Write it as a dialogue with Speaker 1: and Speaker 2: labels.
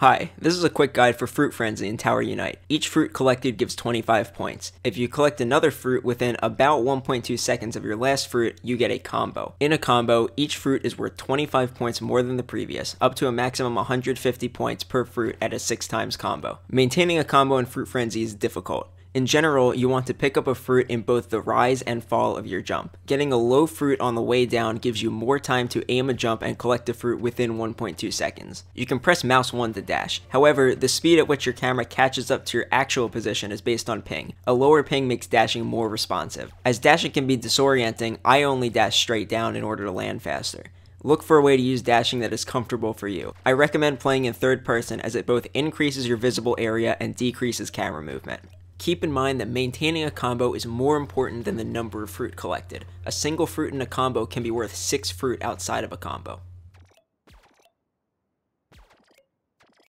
Speaker 1: Hi, this is a quick guide for Fruit Frenzy in Tower Unite. Each fruit collected gives 25 points. If you collect another fruit within about 1.2 seconds of your last fruit, you get a combo. In a combo, each fruit is worth 25 points more than the previous, up to a maximum 150 points per fruit at a 6 times combo. Maintaining a combo in Fruit Frenzy is difficult. In general, you want to pick up a fruit in both the rise and fall of your jump. Getting a low fruit on the way down gives you more time to aim a jump and collect the fruit within 1.2 seconds. You can press mouse 1 to dash. However, the speed at which your camera catches up to your actual position is based on ping. A lower ping makes dashing more responsive. As dashing can be disorienting, I only dash straight down in order to land faster. Look for a way to use dashing that is comfortable for you. I recommend playing in third person as it both increases your visible area and decreases camera movement. Keep in mind that maintaining a combo is more important than the number of fruit collected. A single fruit in a combo can be worth 6 fruit outside of a combo.